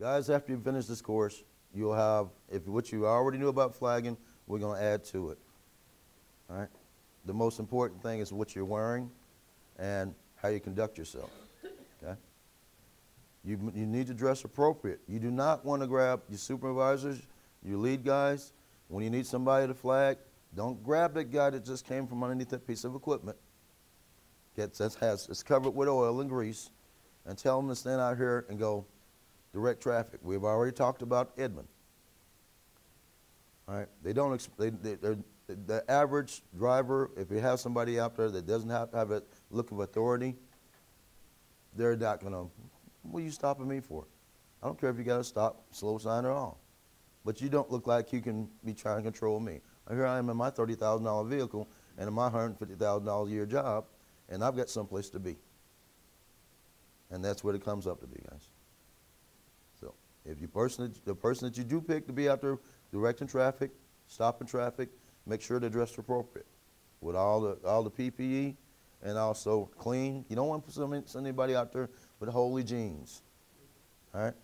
Guys, after you finish this course, you'll have, if what you already knew about flagging, we're going to add to it. All right? The most important thing is what you're wearing and how you conduct yourself. Okay? You, you need to dress appropriate. You do not want to grab your supervisors, your lead guys. When you need somebody to flag, don't grab that guy that just came from underneath that piece of equipment. Gets, that has, it's covered with oil and grease, and tell them to stand out here and go direct traffic. We've already talked about Edmond. All right, they don't. They, they, the average driver, if you have somebody out there that doesn't have to have a look of authority, they're not gonna. What are you stopping me for? I don't care if you got a stop, slow sign or all, but you don't look like you can be trying to control me. Here I am in my thirty thousand dollar vehicle and in my hundred fifty thousand dollar a year job, and I've got someplace to be. And that's what it comes up to be, guys. If you person, the person that you do pick to be out there directing traffic, stopping traffic, make sure they're dressed appropriate with all the all the PPE and also clean. You don't want to send anybody out there with holy jeans, all right?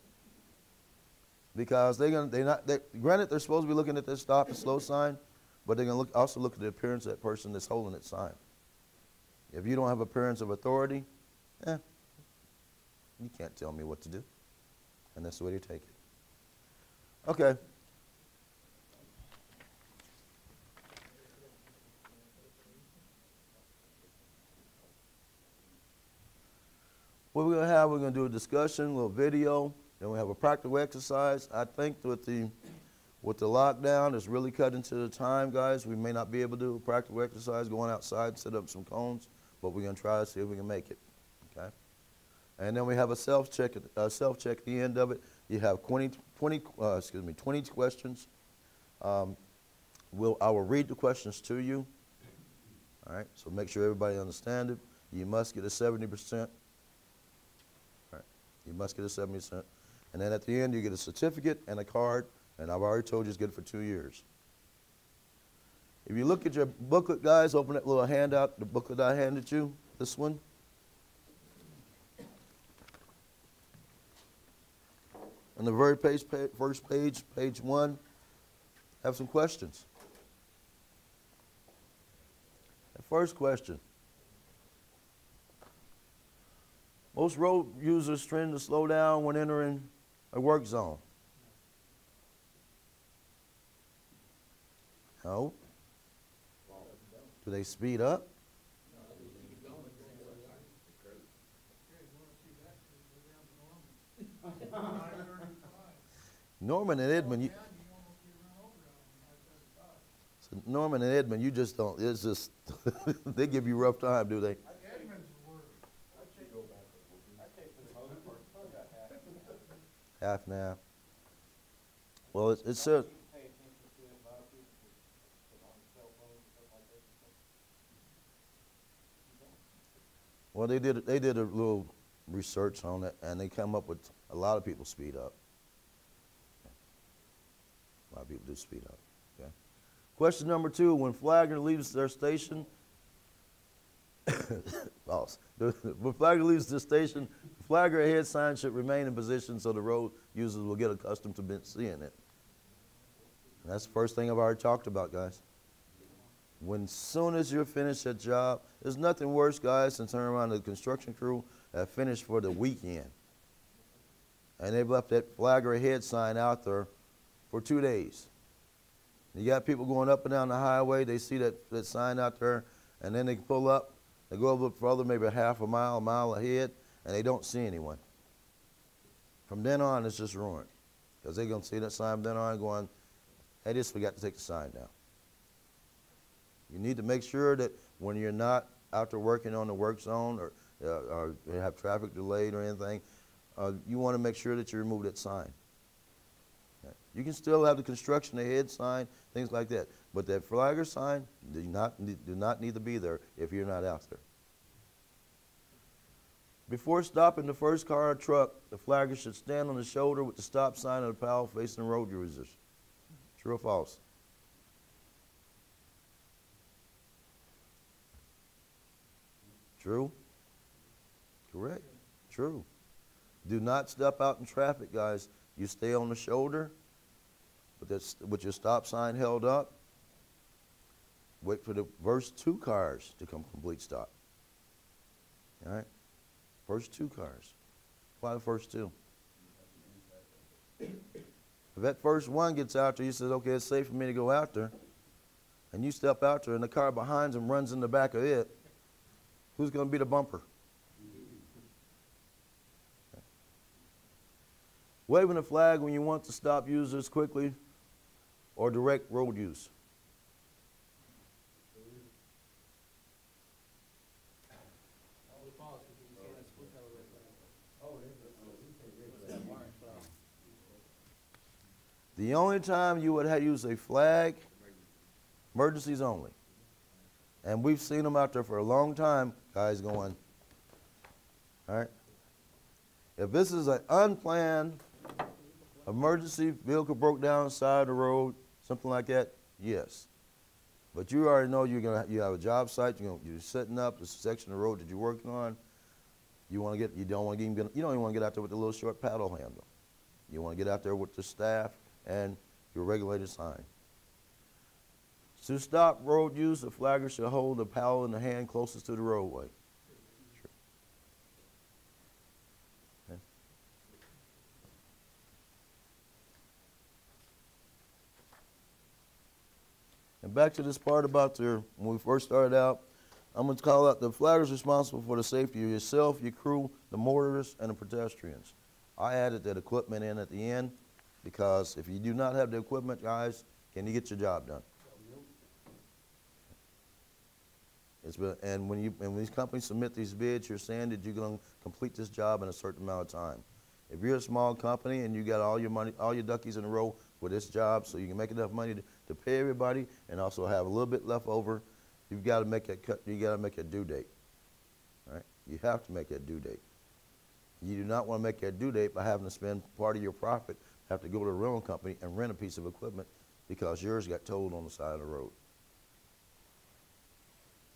Because they're gonna they're not they, granted they're supposed to be looking at this stop and slow sign, but they're gonna look also look at the appearance of that person that's holding that sign. If you don't have appearance of authority, eh, you can't tell me what to do. And that's the way you take it. Okay. What we're gonna have, we're gonna do a discussion, a little video, then we have a practical exercise. I think with the with the lockdown, it's really cut into the time, guys. We may not be able to do a practical exercise going outside, set up some cones, but we're gonna try to see if we can make it. And then we have a self check, a self at the end of it. You have 20, 20 uh, excuse me, 20 questions. Um, we'll, I will read the questions to you. All right, so make sure everybody understands it. You must get a 70%. All right, you must get a 70%. And then at the end, you get a certificate and a card, and I've already told you it's good for two years. If you look at your booklet, guys, open that little handout, the booklet I handed you, this one. On the very page, pa- first page, page one, have some questions. The first question. Most road users tend to slow down when entering a work zone. No. Do they speed up? Norman and Edmond, you, so Norman and Edmond, you just don't. It's just they give you a rough time, do they? Half and half. Well, it, it says. Uh, well, they did they did a little research on it, and they come up with a lot of people speed up. A lot of people do speed up. Okay. Question number two: When flagger leaves their station, When flagger leaves the station, the flagger ahead sign should remain in position so the road users will get accustomed to seeing it. And that's the first thing I've already talked about, guys. When soon as you're finished that job, there's nothing worse, guys, than turning around to the construction crew that finished for the weekend. And they've left that flagger ahead sign out there for two days. You got people going up and down the highway, they see that, that sign out there, and then they pull up, they go a little further, maybe a half a mile, a mile ahead, and they don't see anyone. From then on, it's just ruined. Because they're going to see that sign from then on going, hey, just forgot to take the sign down. You need to make sure that when you're not out there working on the work zone or, uh, or have traffic delayed or anything, uh, you want to make sure that you remove that sign. You can still have the construction ahead sign, things like that, but that flagger sign do not do not need to be there if you're not out there. Before stopping the first car or truck, the flagger should stand on the shoulder with the stop sign of the plow facing the road users. True or false? True? Correct. True. Do not step out in traffic, guys, you stay on the shoulder with, this, with your stop sign held up. Wait for the first two cars to come complete stop. All right? First two cars. Why the first two? If that first one gets out there, he says, okay, it's safe for me to go out there, and you step out there and the car behind him runs in the back of it, who's going to be the bumper? Waving a flag when you want to stop users quickly or direct road use. The only time you would have use a flag, emergencies only. And we've seen them out there for a long time, guys going, all right? If this is an unplanned emergency vehicle broke down side of the road, something like that, yes. But you already know you're gonna you have a job site. You're, gonna, you're setting up a section of road that you're working on. You want to get you don't want to get, you don't even want to get out there with the little short paddle handle. You want to get out there with the staff and your regulated sign. To stop road use, the flagger should hold the paddle in the hand closest to the roadway. Back to this part about when we first started out, I'm going to call out the flaggers responsible for the safety of yourself, your crew, the motorists, and the pedestrians. I added that equipment in at the end because if you do not have the equipment, guys, can you get your job done? It's been, and when you and when these companies submit these bids, you're saying that you're going to complete this job in a certain amount of time. If you're a small company and you got all your money, all your duckies in a row for this job, so you can make enough money to, to pay everybody and also have a little bit left over, you've got to make a cut. You got to make a due date. Right? You have to make that due date. You do not want to make that due date by having to spend part of your profit, have to go to a rental company and rent a piece of equipment because yours got towed on the side of the road.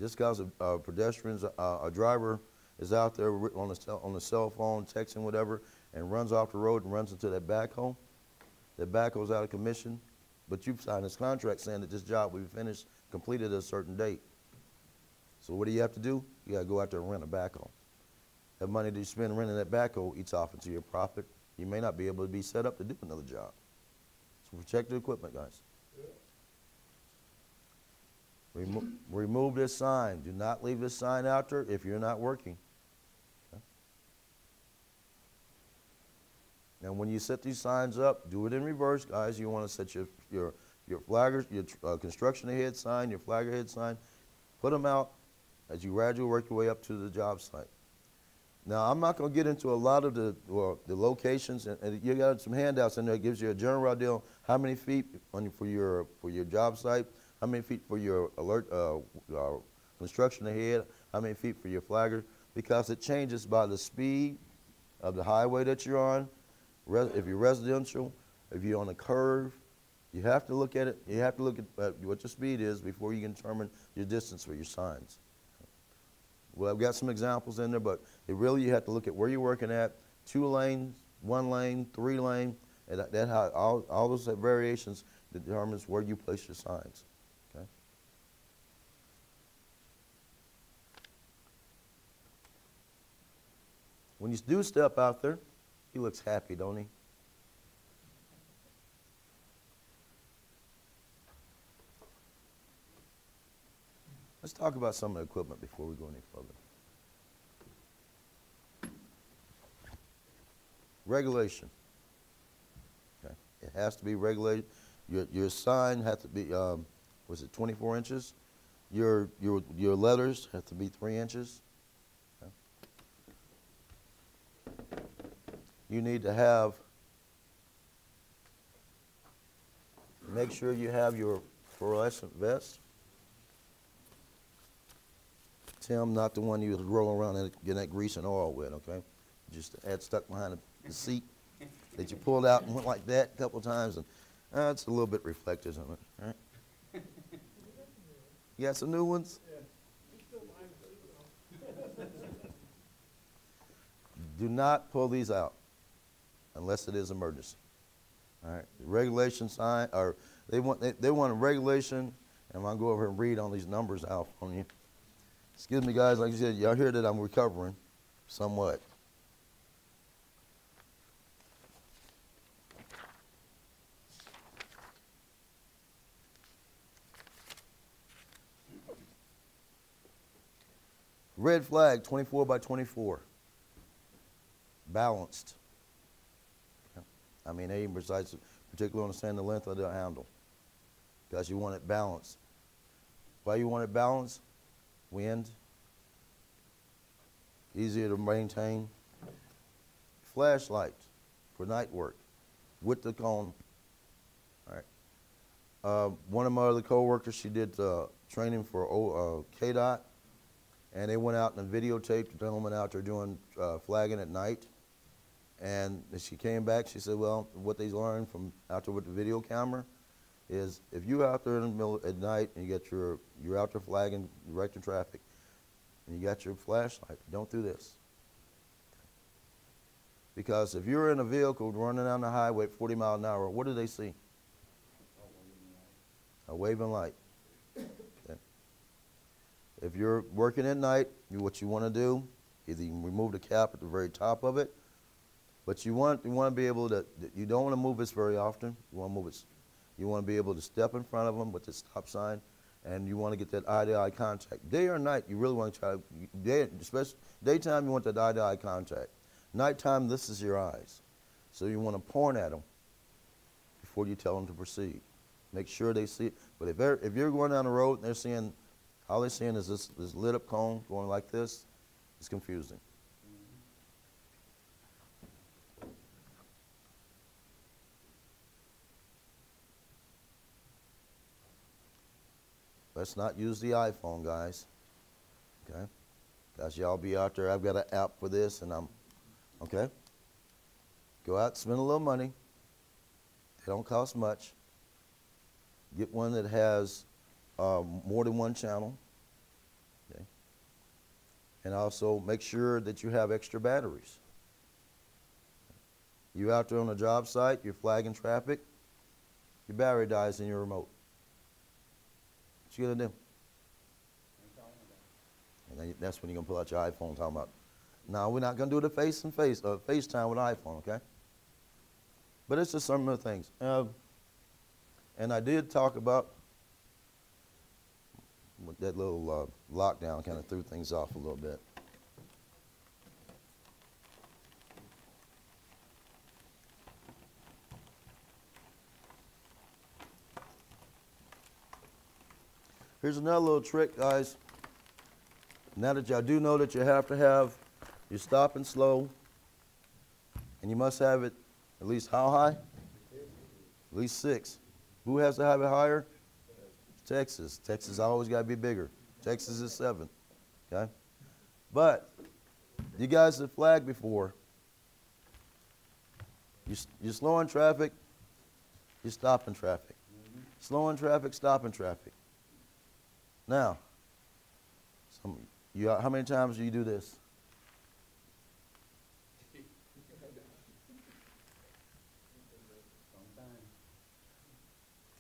Just because a, a pedestrian's, uh, a driver is out there on the, cell, on the cell phone, texting, whatever, and runs off the road and runs into that backhoe, that backhoe's out of commission, but you've signed this contract saying that this job will be finished, completed at a certain date. So what do you have to do? You gotta go out there and rent a backhoe. That money that you spend renting that backhoe eats off into your profit. You may not be able to be set up to do another job. So protect the equipment, guys. Remo- remove this sign. Do not leave this sign out there if you're not working. And when you set these signs up, do it in reverse, guys. You want to set your your your flaggers, your uh, construction ahead sign, your flagger head sign, put them out as you gradually work your way up to the job site. Now, I'm not going to get into a lot of the well, the locations, and, and you got some handouts in there. It gives you a general idea on how many feet on for your for your job site, how many feet for your alert uh, uh, construction ahead, how many feet for your flagger, because it changes by the speed of the highway that you're on. If you're residential, if you're on a curve, you have to look at it. You have to look at what your speed is before you can determine your distance for your signs. Well, I've got some examples in there, but it really you have to look at where you're working at, two lanes, one lane, three lane, and that, that how all, all those variations determines where you place your signs. Okay. When you do step out there, he looks happy, don't he? Let's talk about some of the equipment before we go any further. Regulation. Okay. It has to be regulated. Your, your sign has to be, um, was it 24 inches? Your, your, your letters have to be three inches. You need to have, make sure you have your fluorescent vest. Tim, not the one you was rolling around and getting that grease and oil with, okay? Just had stuck behind the- seat that you pulled out and went like that a couple times, and uh, it's a little bit reflective on it, all right? You got some new ones? Do not pull these out unless it is emergency. All right, regulation sign, or they want, they, they want a regulation, and I'm gonna go over and read all these numbers out on you. Excuse me, guys, like I said, y'all hear that I'm recovering somewhat. Red flag, 24 by 24. Balanced. I mean, even precise, particularly understand the length of the handle. Because you want it balanced. Why you want it balanced? Wind. Easier to maintain. Flashlight for night work with the cone. All right. Uh, one of my other coworkers, she did uh, training for o, uh, KDOT, and they went out and videotaped the gentleman out there doing uh, flagging at night. And she came back, she said, well, what they learned from out with the video camera is if you're out there in the middle at night and you get your, you're out there flagging, directing traffic, and you got your flashlight, don't do this. Because if you're in a vehicle running down the highway at 40 miles an hour, what do they see? A waving light. Okay. If you're working at night, you, what you want to do, either you remove the cap at the very top of it, but you want you want to be able to. You don't want to move this very often. You want to move it. You want to be able to step in front of them with the stop sign, and you want to get that eye-to-eye contact. Day or night, you really want to try. Day, especially daytime, you want that eye-to-eye contact. Nighttime, this is your eyes, so you want to point at them before you tell them to proceed. Make sure they see it. But if if you're going down the road and they're seeing, all they're seeing is this, this lit up cone going like this, it's confusing. Let's not use the iPhone, guys. Okay? Guys, y'all be out there. I've got an app for this, and I'm, okay? Go out, spend a little money. They don't cost much. Get one that has um, more than one channel. Okay? And also make sure that you have extra batteries. You out there on a job site, you're flagging traffic, your battery dies in your remote. You gonna do? And then that's when you're gonna pull out your iPhone talking about, no, we're not gonna do the face and face, uh, FaceTime with iPhone, okay? But it's just some of the things. Uh, and I did talk about that little uh, lockdown kind of threw things off a little bit. Here's another little trick, guys. Now that y'all do know that you have to have your stopping slow, and you must have it at least how high? At least six. Who has to have it higher? Texas. Texas always got to be bigger. Texas is seven. Okay? But you guys have flagged before. You, you're slowing traffic, you're stopping traffic. Slowing traffic, stopping traffic. Now, some, you, how many times do you do this?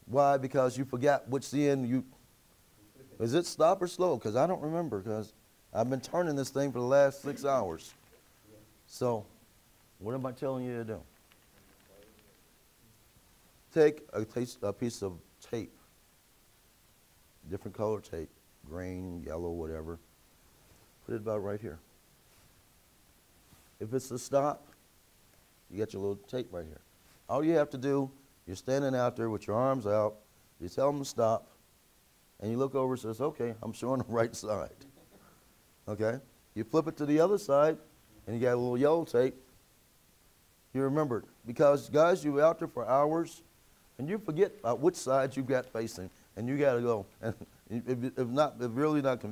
Why? Because you forgot which end you. Is it stop or slow? Because I don't remember. Because I've been turning this thing for the last six hours. So, what am I telling you to do? Take a, taste, a piece of tape, different color tape, green, yellow, whatever. Put it about right here. If it's a stop, you got your little tape right here. All you have to do, you're standing out there with your arms out, you tell them to stop, and you look over and says, okay, I'm showing the right side. Okay? You flip it to the other side, and you got a little yellow tape. You remember. Because, guys, you're out there for hours, and you forget uh, which side you got facing, and you got to go. And if, if not, if really not,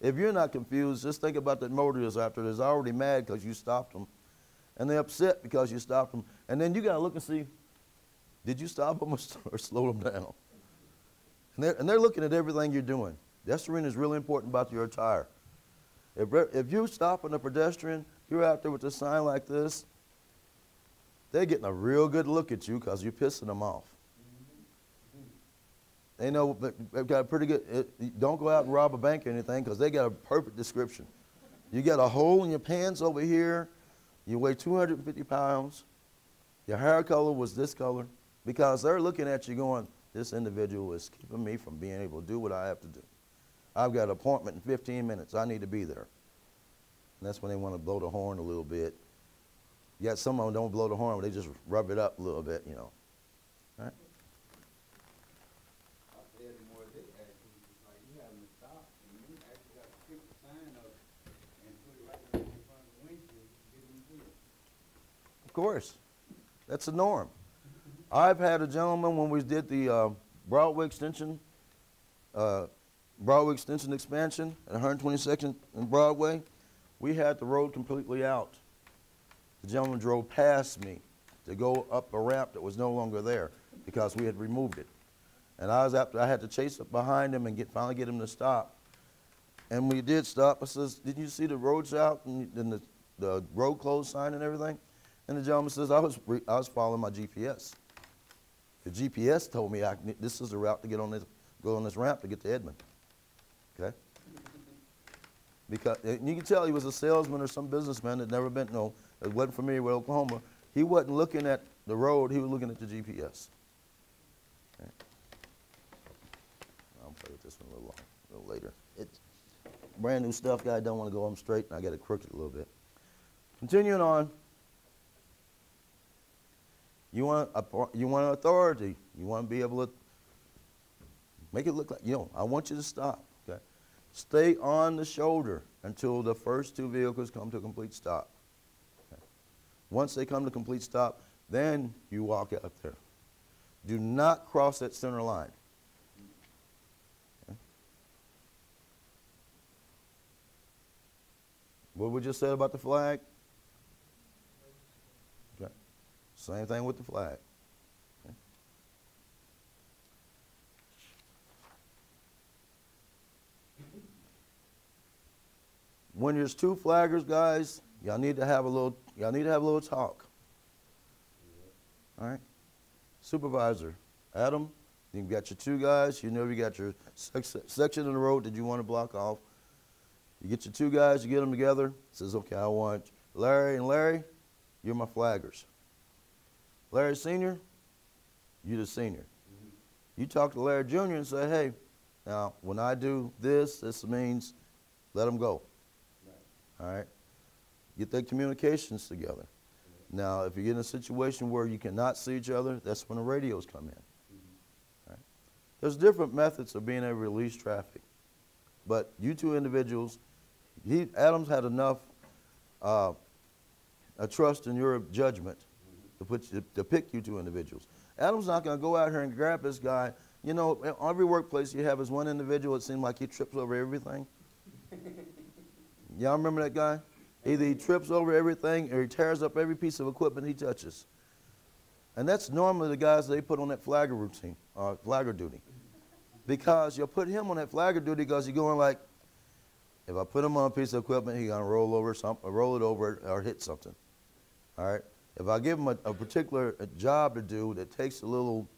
if you're not confused, just think about that motorist there that's already mad because you stopped them, and they're upset because you stopped them, and then you got to look and see, did you stop them or, slow them down? And they're, and they're looking at everything you're doing. Pedestrian is really important about your attire. If, if you stop on a pedestrian, you're out there with a sign like this, they're getting a real good look at you because you're pissing them off. They know they've got a pretty good. Don't go out and rob a bank or anything because they got a perfect description. You got a hole in your pants over here. You weigh 250 pounds. Your hair color was this color because they're looking at you going, this individual is keeping me from being able to do what I have to do. I've got an appointment in 15 minutes. I need to be there. And that's when they want to blow the horn a little bit. Yet some of them don't blow the horn, but they just rub it up a little bit, you know. Right? I said more they actually, it's like you having to stop and you actually got to pick the sign up and put it right there in front of the windshield to get them through. Of course. That's the norm. I've had a gentleman when we did the uh, Broadway extension, uh, Broadway extension expansion at 122nd and Broadway, we had the road completely out. The gentleman drove past me to go up a ramp that was no longer there because we had removed it. And I was after I had to chase up behind him and get finally get him to stop. And we did stop. I says, "Didn't you see the roads out and, and the, the road closed sign and everything?" And the gentleman says, "I was I was following my GPS. The GPS told me I, this is the route to get on this go on this ramp to get to Edmond." Okay. Because you can tell he was a salesman or some businessman that never been no, that wasn't familiar with Oklahoma. He wasn't looking at the road; he was looking at the GPS. Okay. I'll play with this one a little, long, a little later. It's brand new stuff, guy. Don't want to go on straight, and I got it crooked a little bit. Continuing on. You want a, you want authority. You want to be able to make it look like you know. I want you to stop. Okay. Stay on the shoulder until the first two vehicles come to a complete stop. Okay. Once they come to complete stop, then you walk out there. Do not cross that center line. What we just said about the flag? Okay. Same thing with the flag. Okay. When there's two flaggers, guys, y'all need to have a little y'all need to have a little talk. All right? Supervisor, Adam, you've got your two guys, you know you got your section of the road that you want to block off. You get your two guys, you get them together. Says, okay, I want Larry and Larry, you're my flaggers. Larry Senior, you the senior. Mm-hmm. You talk to Larry Jr. and say, hey, now when I do this, this means let them go. All right? Get their communications together. Mm-hmm. Now, if you get in a situation where you cannot see each other, that's when the radios come in. Mm-hmm. All right? There's different methods of being able to release traffic. But you two individuals, he, Adams had enough uh, a trust in your judgment to, put, you- to pick you two individuals. Adam's not going to go out here and grab this guy. You know, every workplace you have is one individual. It seems like he trips over everything. Y'all remember that guy? Either he trips over everything or he tears up every piece of equipment he touches. And that's normally the guys they put on that flagger routine, or flagger duty. Because you'll put him on that flagger duty because you're going like, if I put him on a piece of equipment, he's gonna roll over something, roll it over or hit something. All right? If I give him a, a particular job to do that takes a little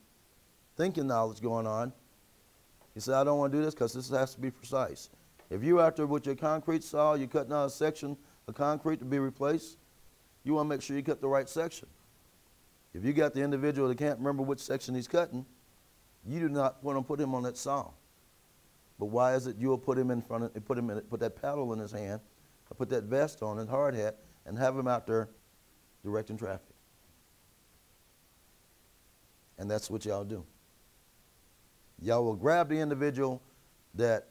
thinking knowledge going on, he said, I don't want to do this because this has to be precise. If you're out there with your concrete saw, you're cutting out a section of concrete to be replaced, you want to make sure you cut the right section. If you got the individual that can't remember which section he's cutting, you do not want to put him on that saw. But why is it you'll put him in front of, put him in, put that paddle in his hand, put that vest on and hard hat, and have him out there directing traffic? And that's what y'all do. Y'all will grab the individual that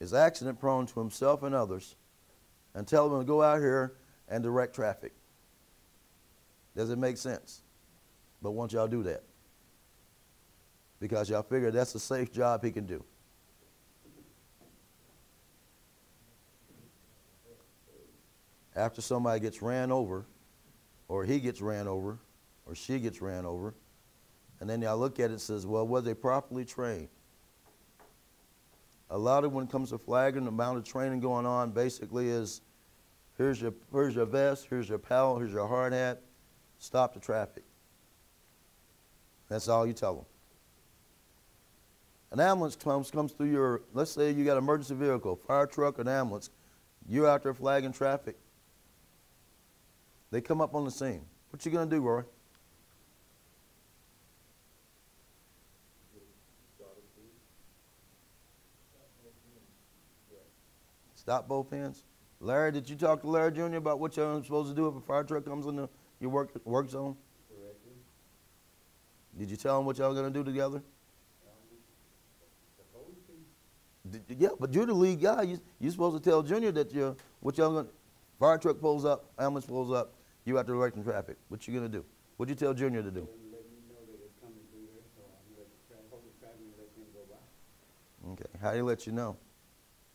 is accident prone to himself and others and tell them to go out here and direct traffic. Does it make sense? But won't y'all do that? Because y'all figure that's a safe job he can do. After somebody gets ran over, or he gets ran over, or she gets ran over, and then y'all look at it and says, well, were they properly trained? A lot of when it comes to flagging, the amount of training going on basically is here's your, here's your vest, here's your paddle, here's your hard hat. stop the traffic. That's all you tell them. An ambulance comes, comes through your, let's say you got an emergency vehicle, fire truck, an ambulance. You're out there flagging traffic. They come up on the scene. What you gonna do, Roy? Stop both ends. Larry, did you talk to Larry Jr. about what you're supposed to do if a fire truck comes in the, your work, work zone? Did you tell him what y'all gonna do together? Um, to, Yeah, but you're the lead guy. You, you're supposed to tell Junior that you're, what y'all gonna, fire truck pulls up, ambulance pulls up, you have to there directing traffic. What you gonna do? What'd you tell Junior to do? let let me know that it's coming through there, so I can let the traffic, hope the traffic will let them go by. Okay, how do you let you know?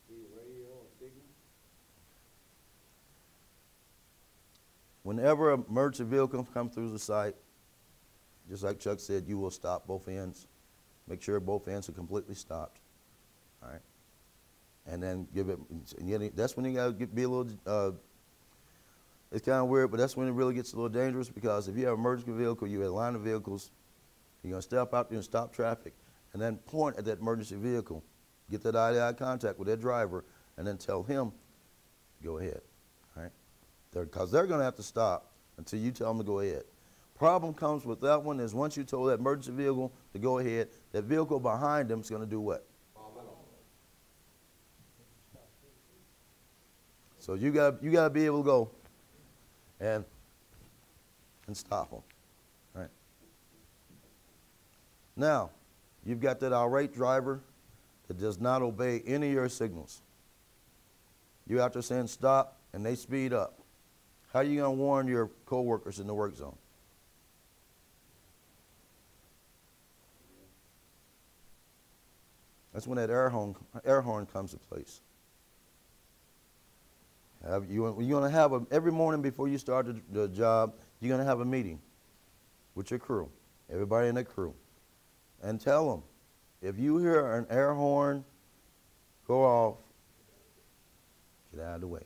Either radio or signal. Whenever a emergency vehicle comes through the site, just like Chuck said, you will stop both ends. Make sure both ends are completely stopped. All right? And then give it, and yet that's when you gotta be a little, uh, it's kind of weird, but that's when it really gets a little dangerous because if you have an emergency vehicle, you have a line of vehicles, you're gonna step out there and stop traffic, and then point at that emergency vehicle, get that eye-to-eye contact with that driver, and then tell him, go ahead, right? Because they're going to have to stop until you tell them to go ahead. Problem comes with that one is once you told that emergency vehicle to go ahead, that vehicle behind them is going to do what? So you got you got to be able to go and and stop them. Right. Now, you've got that irate driver that does not obey any of your signals. You out there saying stop and they speed up. How are you going to warn your coworkers in the work zone? That's when that air horn, air horn comes to place. You, you're going to have a, every morning before you start the, the job, you're going to have a meeting with your crew, everybody in the crew, and tell them if you hear an air horn go off, get out of the way.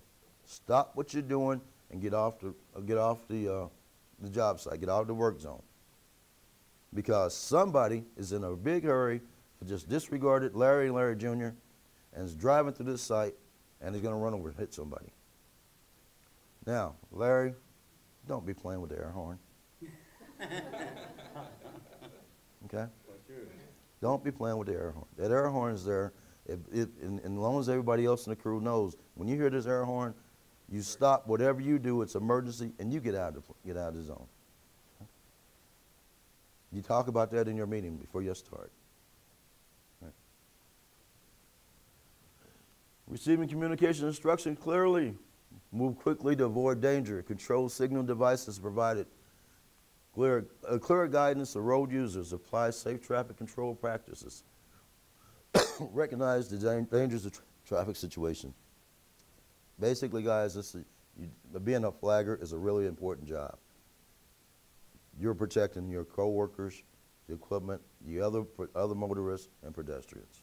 Stop what you're doing and get off the uh, get off the uh, the job site, get off the work zone. Because somebody is in a big hurry to just disregard it, Larry and Larry Jr., and is driving through this site and is going to run over and hit somebody. Now, Larry, don't be playing with the air horn. okay? Don't be playing with the air horn. That air horn is there. If, if, and, and as long as everybody else in the crew knows, when you hear this air horn, you stop whatever you do. It's emergency, and you get out of the, get out of the zone. You talk about that in your meeting before you start. Right. Receiving communication instruction clearly. Move quickly to avoid danger. Control signal devices provided. Clear, uh, clear guidance to road users. Apply safe traffic control practices. Recognize the dan- dangers of tra- traffic situation. Basically, guys, this is, you, being a flagger is a really important job. You're protecting your coworkers, the equipment, the other other motorists and pedestrians.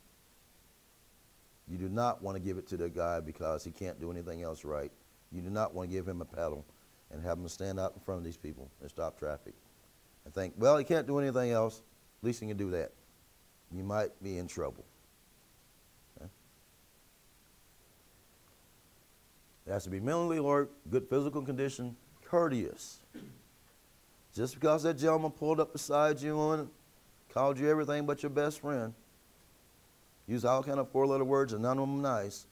You do not want to give it to the guy because he can't do anything else right. You do not want to give him a paddle and have him stand out in front of these people and stop traffic and think, well, he can't do anything else. At least he can do that. You might be in trouble. Okay? It has to be mentally alert, good physical condition, courteous. Just because that gentleman pulled up beside you and called you everything but your best friend, use all kind of four-letter words and none of them nice,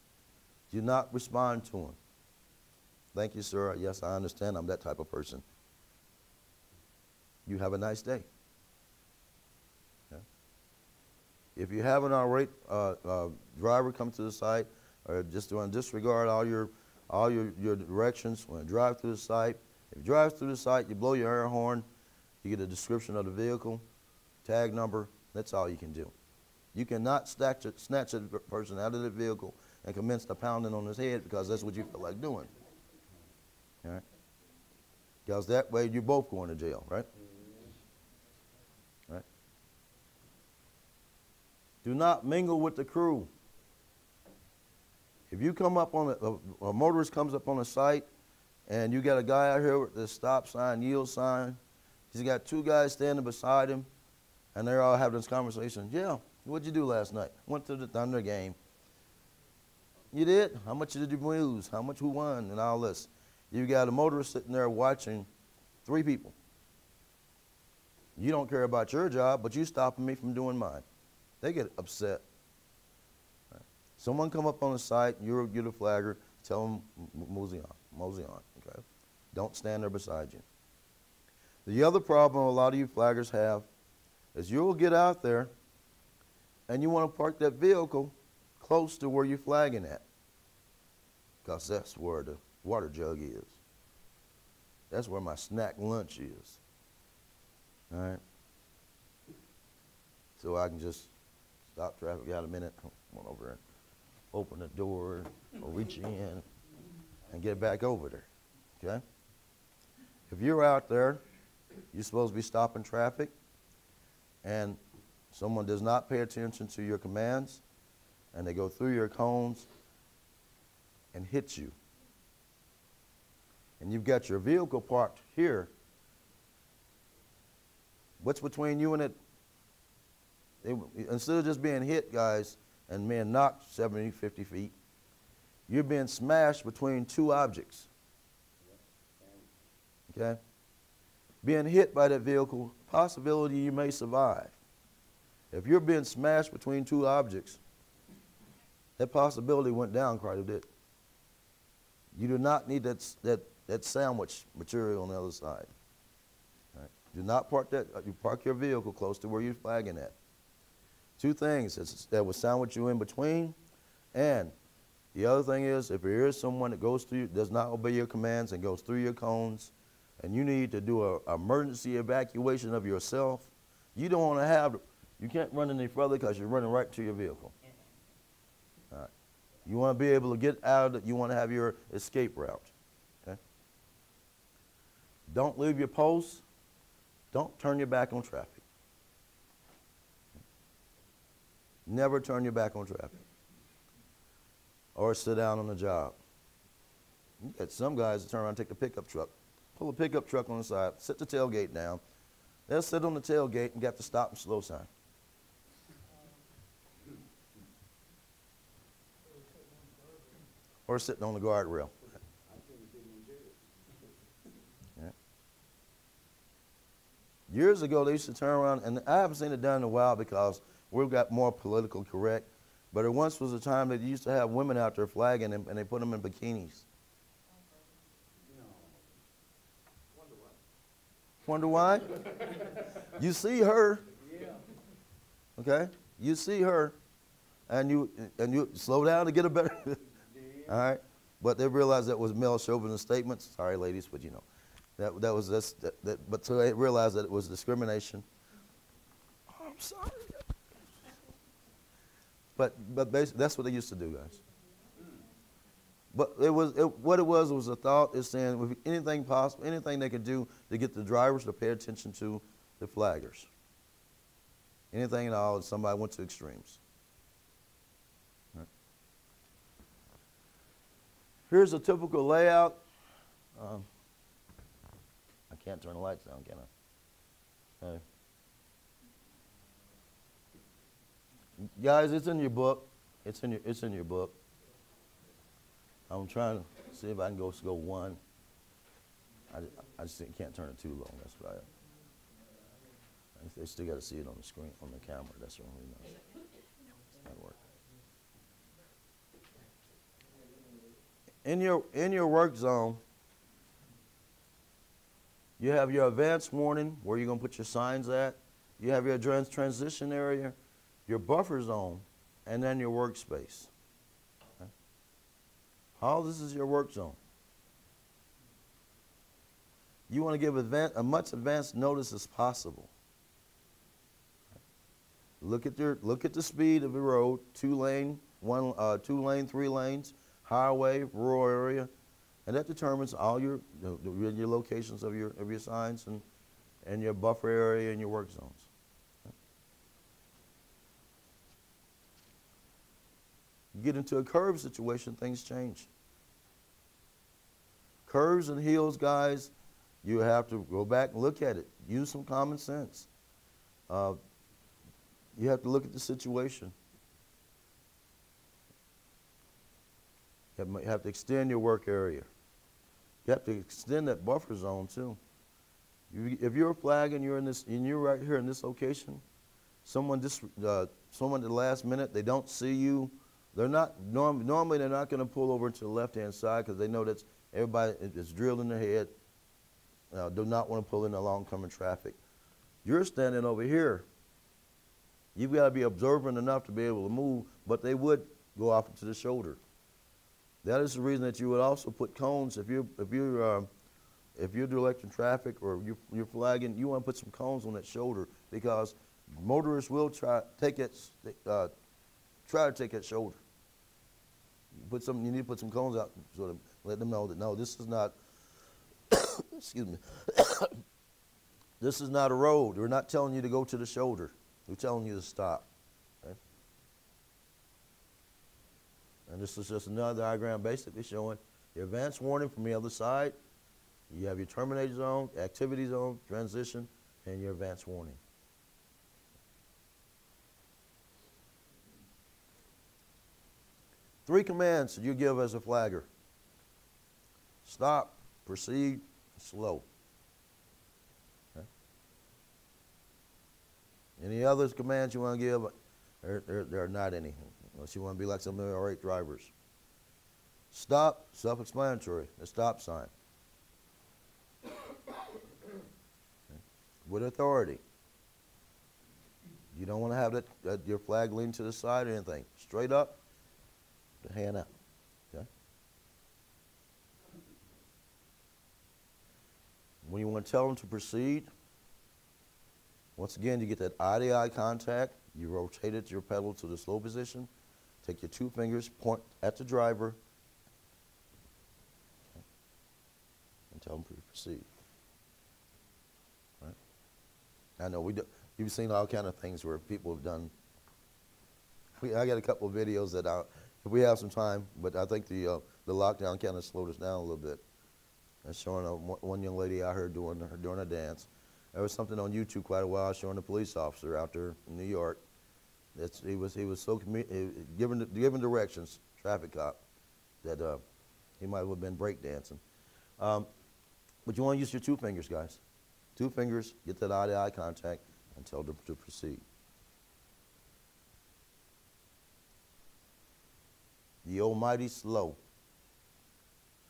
do not respond to him. Thank you, sir. Yes, I understand. I'm that type of person. You have a nice day. Okay? If you have an irate uh, uh, driver come to the site, or just doing disregard all your all your, your directions when you drive through the site, if you drive through the site, you blow your air horn, you get a description of the vehicle, tag number. That's all you can do. You cannot snatch a, snatch a person out of the vehicle and commence to pounding on his head because that's what you feel like doing. Right? Because that way you're both going to jail, right? Right? Do not mingle with the crew. If you come up on a, a, a motorist comes up on a site and you got a guy out here with the stop sign, yield sign. He's got two guys standing beside him, and they're all having this conversation. Yeah, what'd you do last night? Went to the Thunder game. You did? How much did you lose? How much who won? And all this. You got a motorist sitting there watching three people. You don't care about your job, but you're stopping me from doing mine. They get upset. Someone come up on the site, you're, you're the flagger, tell them mosey on, mosey on, okay? Don't stand there beside you. The other problem a lot of you flaggers have is you'll get out there and you want to park that vehicle close to where you're flagging at because that's where the water jug is. That's where my snack lunch is. All right? So I can just stop traffic, got a minute, went over and open the door or reach in and get back over there. Okay? If you're out there, you're supposed to be stopping traffic, and someone does not pay attention to your commands, and they go through your cones and hit you. And you've got your vehicle parked here. What's between you and it? Instead of just being hit, guys, and being knocked 70, 50 feet, you're being smashed between two objects. Okay? Being hit by that vehicle, possibility you may survive. If you're being smashed between two objects, that possibility went down quite a bit. You do not need that, that, that sandwich material on the other side. Right? Do not park that, uh, you park your vehicle close to where you're flagging at. Two things that will sandwich you in between. And the other thing is, if there is someone that goes through, does not obey your commands and goes through your cones, and you need to do an emergency evacuation of yourself, you don't want to have, you can't run any further because you're running right to your vehicle. You want to be able to get out of it, you want to have your escape route. Don't leave your post. Don't turn your back on traffic. Never turn your back on traffic or sit down on the job. You got some guys that turn around and take a pickup truck, pull a pickup truck on the side, sit the tailgate down. They'll sit on the tailgate and got the stop and slow sign. Or sitting on the guardrail. Years ago, they used to turn around, and I haven't seen it done in a while because we've got more political correct. But there once was a time that you used to have women out there flagging and, and they put them in bikinis. Wonder why? you see her. Okay? You see her and you and you slow down to get a better All right? But they realized that was male chauvinist statements. Sorry ladies, but you know. That that was this that, that but so they realized that it was discrimination. Oh, I'm sorry. But but basically, that's what they used to do, guys. But it was it, what it was was a thought is saying if anything possible, anything they could do to get the drivers to pay attention to the flaggers. Anything at all, somebody went to extremes. Right. Here's a typical layout. Um, can't turn the lights down, can I? Okay. Guys, it's in your book. It's in your, it's in your book. I'm trying to see if I can go, go one. I, I just can't turn it too long. That's I. They still got to see it on the screen, on the camera. That's the only reason. That work. In your in your work zone, you have your advance warning where you're gonna put your signs at. You have your trans- transition area your buffer zone, and then your workspace. Okay? All this is your work zone. You want to give advan- a much advanced notice as possible. Look at your look at the speed of the road, two lane, one uh, two lane, three lanes, highway, rural area, and that determines all your your locations of your of your signs and and your buffer area and your work zones. You get into a curve situation, things change. curves and hills, guys, you have to go back and look at it. Use some common sense. Uh, you have to look at the situation. You have- you have to extend your work area. You have to extend that buffer zone too. You, if you're flagging, you're in this, and you're right here in this location. Someone just, uh, someone at the last minute, they don't see you. They're not norm, normally they're not going to pull over to the left hand side because they know that's everybody it's drilled in their head. Uh, do not want to pull in the oncoming traffic. You're standing over here. You've got to be observant enough to be able to move, but they would go off to the shoulder. That is the reason that you would also put cones if you if you're um, if you're directing traffic or you're, you're flagging, you want to put some cones on that shoulder because motorists will try take that uh, try to take that shoulder. You put some you need to put some cones out so to let them know that no, this is not. excuse me. this is not a road. We're not telling you to go to the shoulder. We're telling you to stop. And this is just another diagram basically showing your advance warning from the other side. You have your terminate zone, activity zone, transition, and your advance warning. Three commands you give as a flagger. Stop, proceed, slow. Okay? Any other commands you want to give? There, there, there are not any, unless you want to be like some of our eight drivers. Stop, self-explanatory, the stop sign. With authority. You don't want to have that, that your flag lean to the side or anything. Straight up, the hand out. Okay? When you want to tell them to proceed, once again, you get that eye to eye contact. You rotate your pedal to the slow position. Take your two fingers, point at the driver, and tell them to proceed. Right? I know we do, you've seen all kind of things where people have done. We, I got a couple of videos that I, if we have some time, but I think the uh, the lockdown kind of slowed us down a little bit. And showing a, one young lady out here doing her doing a dance. There was something on YouTube quite a while showing a police officer out there in New York. That's he was he was so giving giving directions, traffic cop, that uh, he might have been breakdancing. Um, but you want to use your two fingers, guys. Two fingers, get that eye to eye contact, and tell them to proceed. The almighty slow.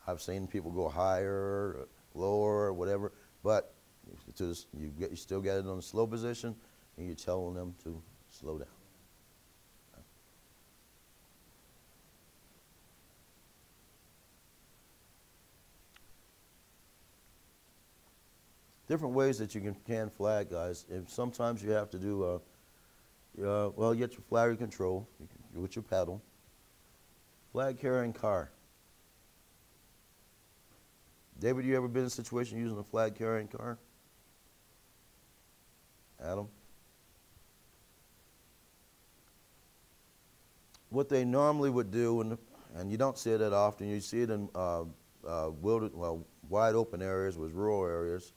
I've seen people go higher, lower, whatever, but you, get, you still got it on a slow position, and you're telling them to slow down. Different ways that you can, can flag, guys. And sometimes you have to do, uh, uh, well, you get your flag control you can, with your paddle. Flag carrying car. David, you ever been in a situation using a flag carrying car? Adam? What they normally would do, and, and you don't see it that often, you see it in uh, uh, well, wide open areas with rural areas.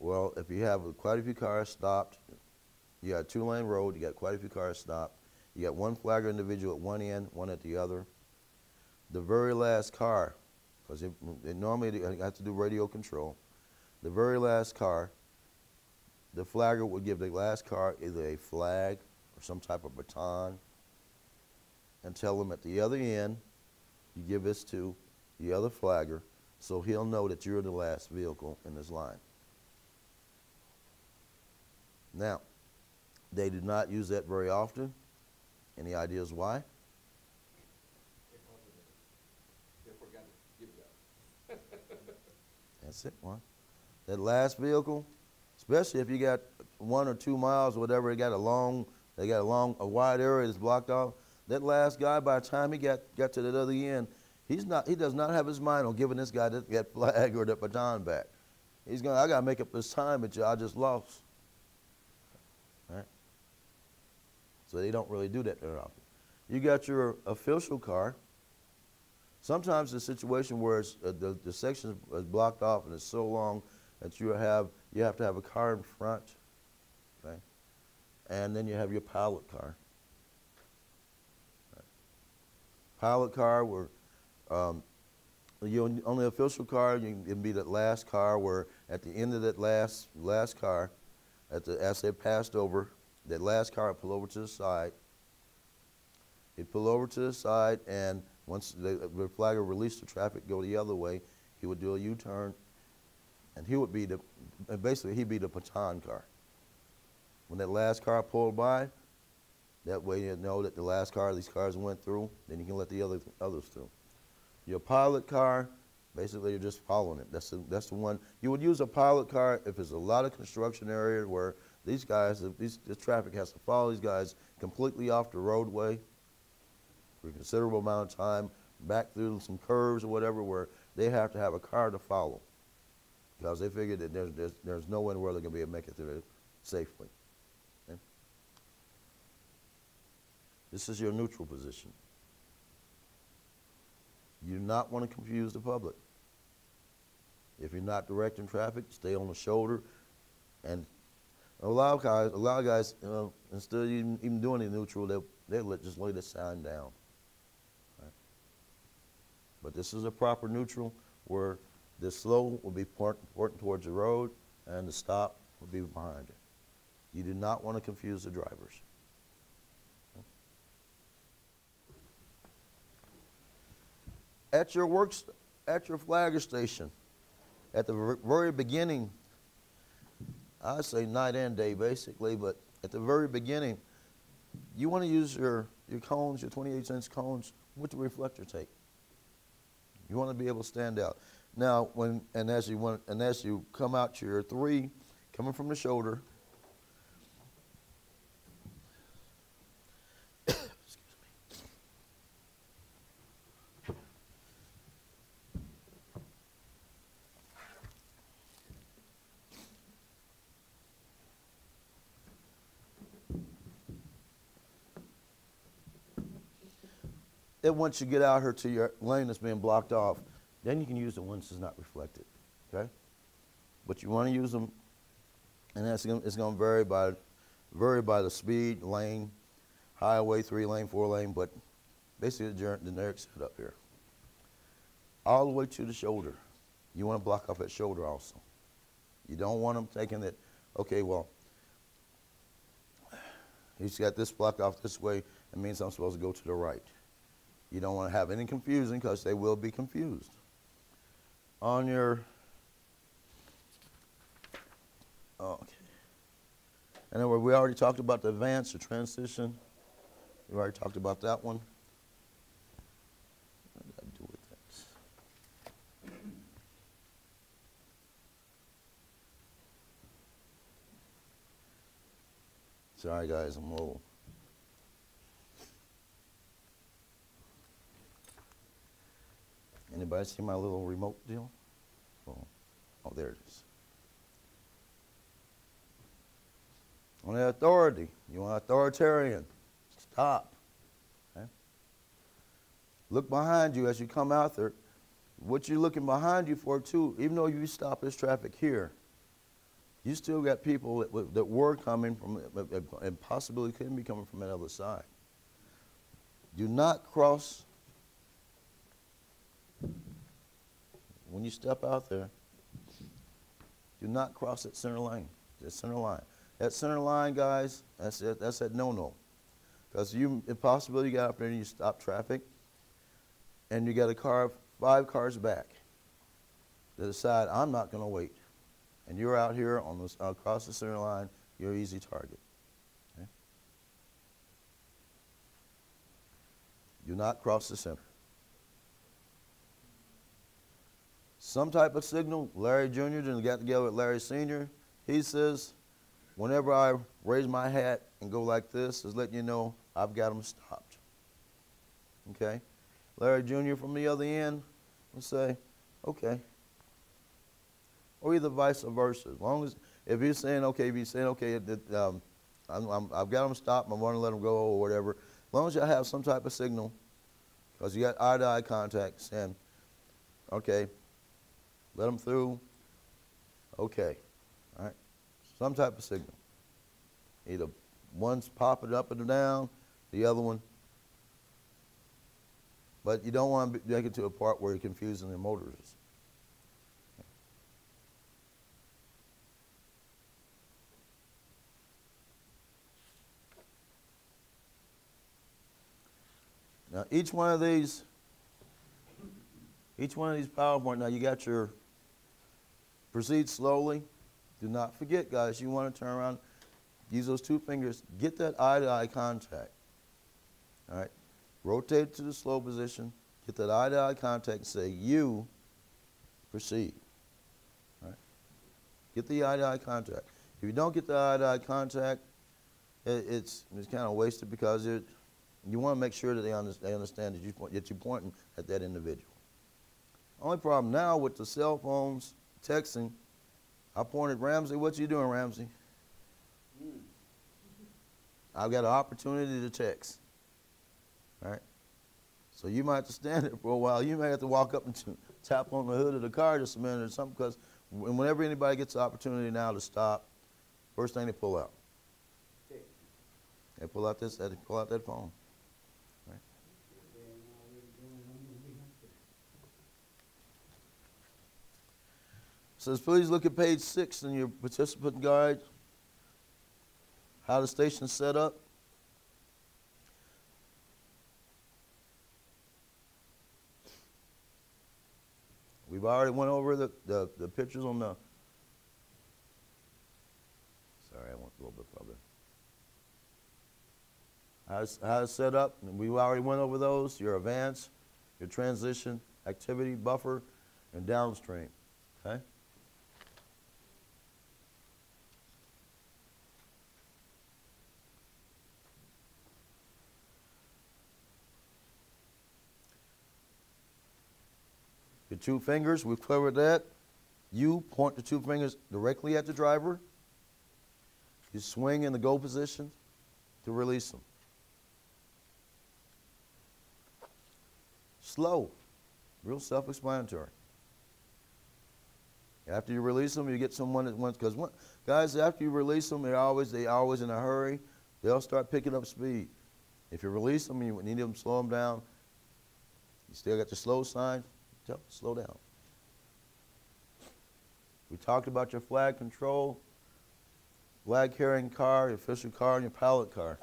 Well, if you have quite a few cars stopped, you got a two-lane road, you got quite a few cars stopped, you got one flagger individual at one end, one at the other. The very last car, because normally they have to do radio control, the very last car, the flagger would give the last car either a flag or some type of baton and tell them at the other end, you give this to the other flagger so he'll know that you're the last vehicle in this line. Now, they did not use that very often. Any ideas why? That's it, one. That last vehicle, especially if you got one or two miles or whatever, they got a long, they got a long, a wide area that's blocked off. That last guy, by the time he got, got to that other end, he's not, he does not have his mind on giving this guy that, that flag or that baton back. He's going, I got to make up this time that I just lost. Right? So they don't really do that very often. You got your official car. Sometimes the situation where uh, the, the section is blocked off and it's so long that you have, you have to have a car in front, okay? And then you have your pilot car. Pilot car where, um, you, on on the official car, you can it'd be that last car where at the end of that last, last car, at the, as they passed over, that last car would pull over to the side. He'd pull over to the side and once the, the flagger released the traffic, go the other way, he would do a U-turn and he would be the, basically he'd be the baton car. When that last car pulled by, that way you know that the last car, these cars went through, then you can let the other, others through. Your pilot car, basically you're just following it. That's the, that's the one. You would use a pilot car if there's a lot of construction area where these guys, these, this traffic has to follow these guys completely off the roadway for a considerable amount of time, back through some curves or whatever, where they have to have a car to follow. Because they figure that there's, there's, there's no way in the world they're going to be able to make it through safely. Okay? This is your neutral position. You do not want to confuse the public. If you're not directing traffic, stay on the shoulder. And a lot of guys, a lot of guys, you know, instead of even, even doing the neutral, they'll, they'll let, just lay the sign down. But this is a proper neutral where the slow will be pointing towards the road and the stop will be behind it. You do not want to confuse the drivers. At your works, at your flagger station, at the very beginning, I say night and day basically, but at the very beginning, you want to use your, your cones, your 28 cents cones, with the reflector tape. You want to be able to stand out. Now, when and as you want, and as you come out to your three, coming from the shoulder. Once you get out here to your lane that's being blocked off, then you can use the ones that's not reflected, okay? But you want to use them, and that's gonna, it's going to vary by vary by the speed, lane, highway, three lane, four lane, but basically the generic setup here. All the way to the shoulder, you want to block off that shoulder also. You don't want them taking that, Okay, well, he's got this blocked off this way. It means I'm supposed to go to the right. You don't want to have any confusion because they will be confused. On your, okay. And then we already talked about the advance, the transition. We already talked about that one. Sorry guys, I'm a Anybody see my little remote deal? Oh, oh there it is. On the authority, you want authoritarian, stop. Okay? Look behind you as you come out there. What you're looking behind you for too, even though you stop this traffic here, you still got people that, that were coming from, uh, uh, and possibly couldn't be coming from that other side. Do not cross when you step out there, do not cross that center line. That center line. That center line, guys, that's it. That's that no-no. Because you, if possible, you get up there and you stop traffic, and you got a car five cars back that decide I'm not going to wait, and you're out here on this across the center line, you're an easy target. Okay? Do not cross the center. Some type of signal. Larry Jr. then got together with Larry Sr. He says, whenever I raise my hat and go like this, is letting you know I've got them stopped. Okay? Larry Jr. from the other end will say, okay. Or either vice versa. As long as, if he's saying, okay, if he's saying, okay, that, um, I'm, I'm, I've got them stopped, I'm going to let them go or whatever, as long as you have some type of signal Because you got eye-to-eye contact saying, okay, let them through, okay, all right? Some type of signal. Either one's popping up and down, the other one. But you don't want to make it to a part where you're confusing the motorists. Now, each one of these, each one of these PowerPoint, now you got your proceed slowly. Do not forget, guys, you want to turn around, use those two fingers, get that eye to eye contact. All right? Rotate to the slow position, get that eye to eye contact, and say, You proceed. All right? Get the eye to eye contact. If you don't get the eye to eye contact, it, it's, it's kind of wasted because it, you want to make sure that they, under, they understand that, you, that you're pointing at that individual. Only problem now with the cell phones, texting, I pointed Ramsey, what you doing, Ramsey? Hmm. I've got an opportunity to text. All right? So you might have to stand there for a while. You may have to walk up and t- tap on the hood of the car just a minute or something because whenever anybody gets the opportunity now to stop, first thing they pull out. They pull out this, they pull out that phone. They ain't already doing what we want to. Says, please look at page six in your participant guide. How the station's set up. We've already went over the, the, the pictures on the. Sorry, I went a little bit further. How it's, how it's set up, we already went over those. Your advance, your transition, activity buffer, and downstream. Okay? Two fingers, we've covered that. You point the two fingers directly at the driver. You swing in the go position to release them. Slow, real self explanatory. After you release them, you get someone that wants, because guys, after you release them, they're always, they always in a hurry. They'll start picking up speed. If you release them, you need them to slow them down. You still got the slow sign, slow down. We talked about your flag control, flag carrying car, your official car, and your pilot car.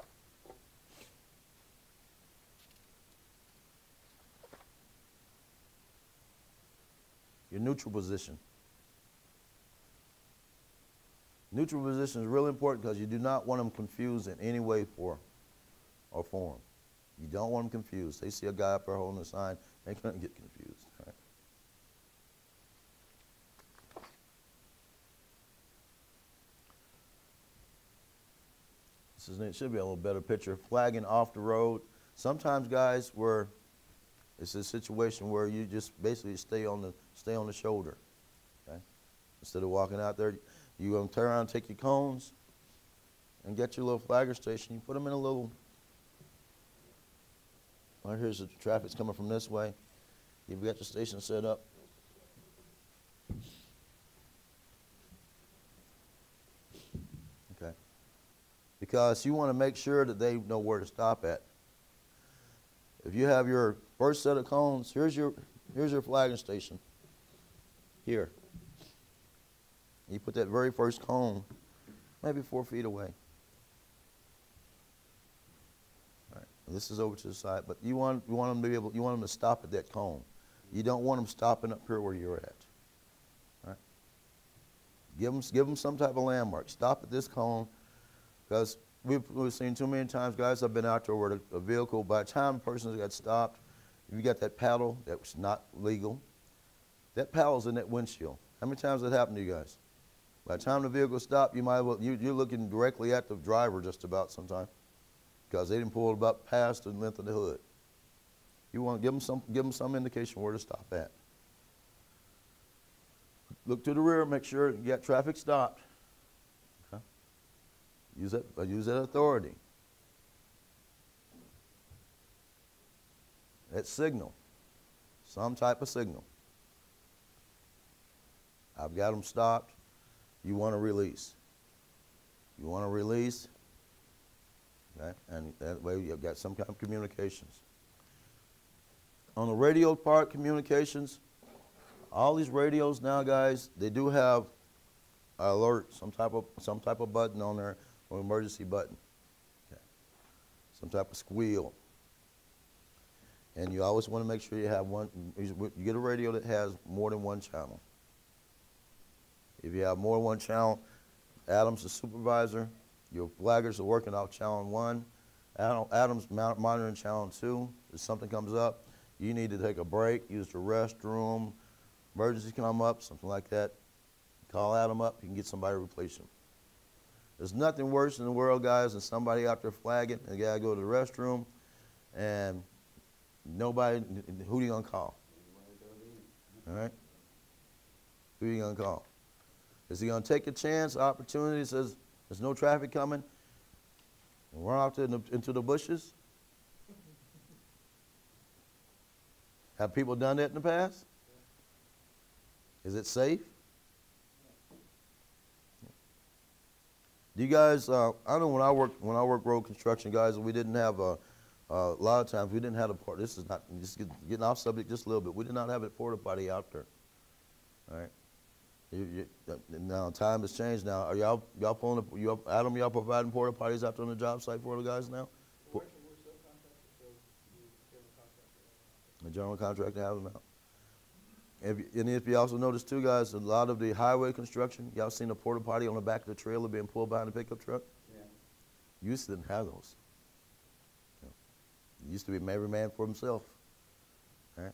Your neutral position. Neutral position is really important because you do not want them confused in any way, form, or form. You don't want them confused. They see a guy up there holding a sign, they're going to get confused. all right? Is, it should be a little better picture. Flagging off the road. Sometimes, guys, where it's a situation where you just basically stay on the stay on the shoulder. Okay? Instead of walking out there, you gonna turn around, take your cones, and get your little flagger station. You put them in a little. Right here's the traffic's coming from this way. You've got your station set up. Okay. Because you want to make sure that they know where to stop at. If you have your first set of cones, here's your here's your flagging station. Here. You put that very first cone maybe four feet away. All right. This is over to the side, but you want you want them to be able you want them to stop at that cone. You don't want them stopping up here where you're at. All right. Give them give them some type of landmark. Stop at this cone, because we've, we've seen too many times, guys. I've been out there where a, a vehicle, by the time the person's got stopped, you got that paddle that was not legal. That paddle's in that windshield. How many times has that happened to you guys? By the time the vehicle stopped, you might well, you, you're looking directly at the driver just about sometimes because they didn't pull about past the length of the hood. You want to give them some, give them some indication where to stop at. Look to the rear, make sure you got traffic stopped. Use that, use that authority. that signal, some type of signal. I've got them stopped. You want to release. You want to release, okay? And that way you've got some kind of communications. On the radio part, communications, all these radios now, guys, they do have alert, some type of some type of button on there, or emergency button. Okay. Some type of squeal. And you always want to make sure you have one. You get a radio that has more than one channel. If you have more than one channel, Adam's the supervisor. Your flaggers are working off channel one. Adam, Adam's mon- monitoring channel two. If something comes up, you need to take a break, use the restroom, emergency come up, something like that. Call Adam up, you can get somebody to replace him. There's nothing worse in the world, guys, than somebody out there flagging, and gotta go to the restroom, and nobody, who you gonna call? All right? Who you gonna call? Is he gonna take a chance, opportunity, says there's no traffic coming, run off the, into the bushes? Have people done that in the past? Is it safe? Do you guys? Uh, I know when I worked when I worked road construction, guys, we didn't have a. Uh, a lot of times we didn't have a part. This is not just get, getting off subject just a little bit. We did not have a porta potty out there. All right. You, you, uh, now time has changed. Now are y'all y'all pulling up? You Adam? Y'all providing porta potties out there on the job site for the guys now? We're actually, we're subcontractors, so we general contractor. The general contractor has them out. If, and if you also notice too, guys, a lot of the highway construction, y'all seen a porta potty on the back of the trailer being pulled behind the pickup truck? Yeah. You used to didn't have those. You know, used to be every man for himself. Right?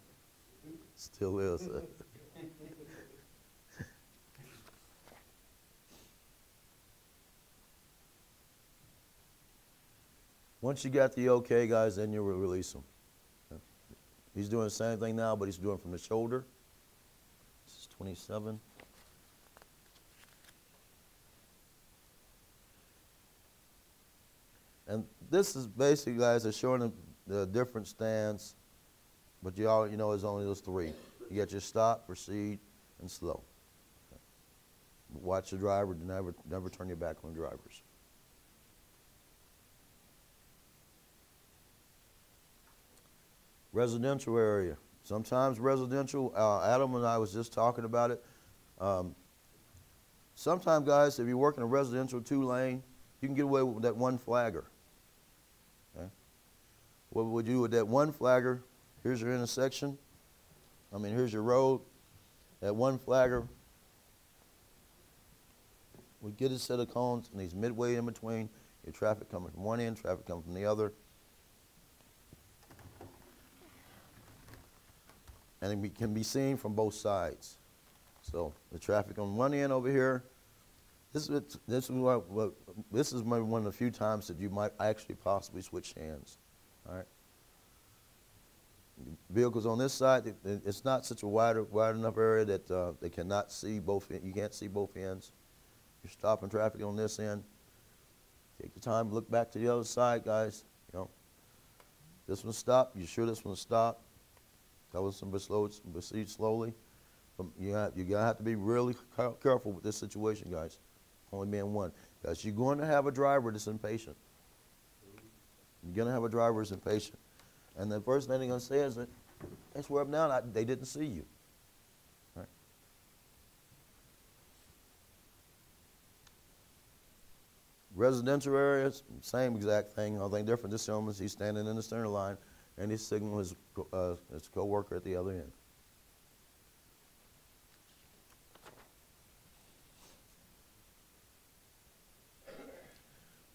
Still is. Once you got the okay, guys, then you will release him. He's doing the same thing now, but he's doing from the shoulder. This is 27. And this is basically, guys, it's showing the, the different stands, but you all you know is only those three. You got your stop, proceed, and slow. Watch the driver. Never, never turn your back on the drivers. Residential area. Sometimes residential. Uh, Adam and I was just talking about it. Um, sometimes, guys, if you work in a residential two lane, you can get away with that one flagger. Okay? What would you do with that one flagger? Here's your intersection. I mean, here's your road. That one flagger would get a set of cones, and he's midway in between. Your traffic coming from one end, traffic coming from the other. And it can be seen from both sides. So the traffic on one end over here, this is, this is what, what, this is maybe one of the few times that you might actually possibly switch hands, all right? Vehicles on this side, it- it- it's not such a wide, wide enough area that, uh, they cannot see both, you can't see both ends. You're stopping traffic on this end. Take your time, look back to the other side, guys, you know. This one stopped, you sure this one stopped? Some slow, proceed slowly. But you got, you gotta have to be really careful with this situation, guys. Only being one, because you're going to have a driver that's impatient. You're gonna have a driver that's impatient, and the first thing they're gonna say is that they swear up now that they didn't see you. Right? Residential areas, same exact thing. Only thing different. This gentleman, he's standing in the center line, and he's signaling his, uh, his co-worker at the other end.